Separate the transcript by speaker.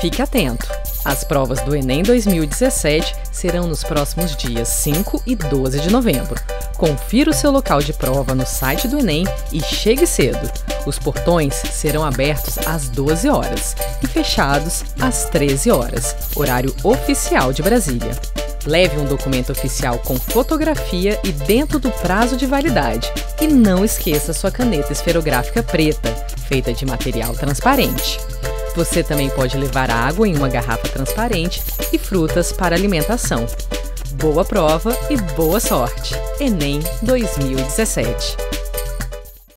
Speaker 1: Fique atento! As provas do Enem 2017 serão nos próximos dias 5 e 12 de novembro. Confira o seu local de prova no site do Enem e chegue cedo. Os portões serão abertos às 12 horas e fechados às 13 horas, horário oficial de Brasília. Leve um documento oficial com fotografia e dentro do prazo de validade. E não esqueça sua caneta esferográfica preta, feita de material transparente. Você também pode levar água em uma garrafa transparente e frutas para alimentação. Boa prova e boa sorte! Enem 2017.